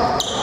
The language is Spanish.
Gracias.